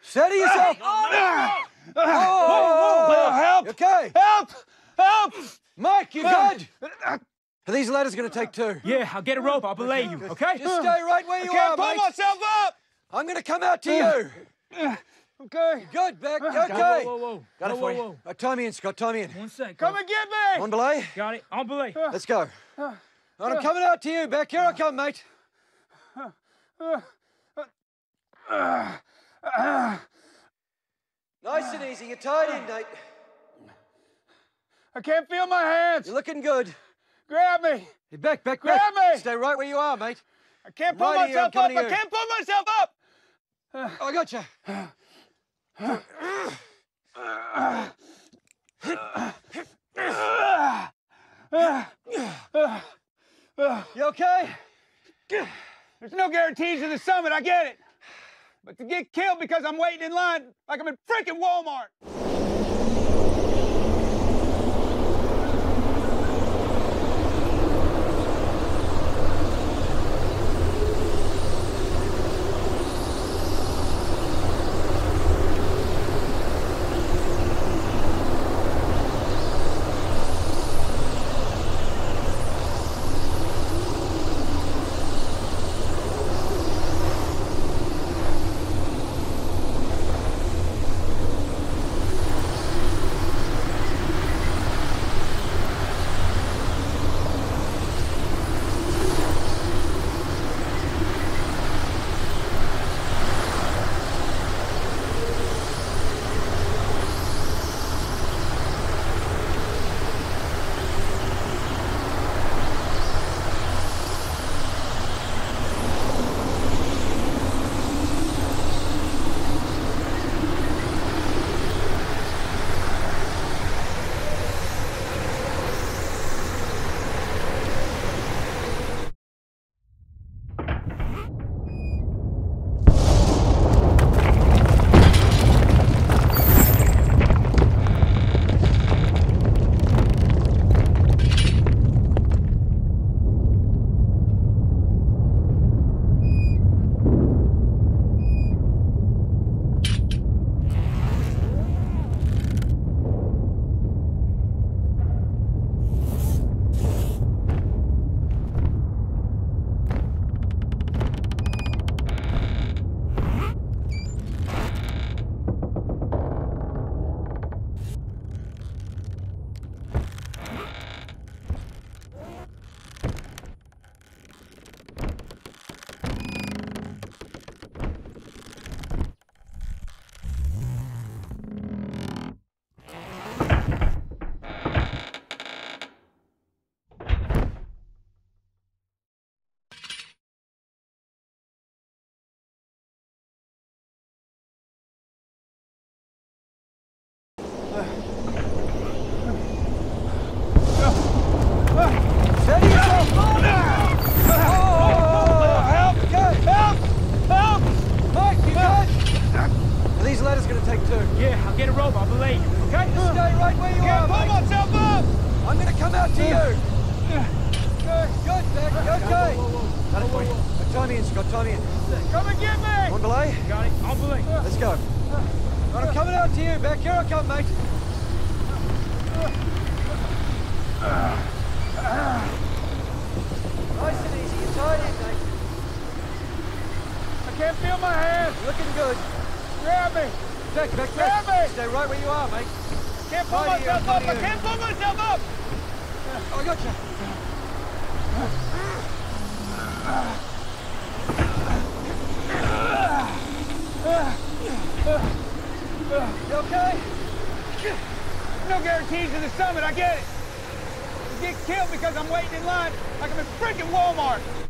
Steady yourself. Oh, Oh, help! you Okay. Help! Help! Mike, you good? Are these ladders going to take two? Yeah, I'll get a rope. I'll belay you, okay? Just stay right where you I can't are, pull mate. myself up! I'm going to come out to you. Okay. Good, Beck. Whoa, Okay. whoa, whoa. Got whoa, it for whoa, you. whoa. Tie me in, Scott. Tie me in. One sec. Come Come and get me! On belay. Got it. On belay. Let's go. And I'm coming out to you, Beck. Here I come, mate. Nice and easy. You're tied in, Nate. I can't feel my hands! You're looking good. Grab me! Hey, Beck, Beck, Grab Beck. me! Stay right where you are, mate. I can't pull Right here, myself up! I can't pull myself up! Oh, I got. You There's no guarantees in the summit, I get it. But to get killed because I'm waiting in line like I'm in freaking Walmart. These ladders going to take two? Yeah, I'll get a rope. I'll belay you, okay? Just stay right where you Can't are, pull mate. myself up! I'm going to come out to you. Good, good, Beck. Okay. Got it you. Uh, tie in, Scott. Tie in. Come and get me! On belay. Got it. On belay. Let's go. And I'm coming out to you, Beck Here I come, mate. Nice and easy. You're tied in, mate. I can't feel my hands! Looking good. Grab me! Grab me! Stay right where you are, mate. Can't pull Right here, myself right up! I here. can't pull myself up! Oh, I got you. You okay? No guarantees in the summit, I get it. To get killed because I'm waiting in line like I'm in freaking Walmart.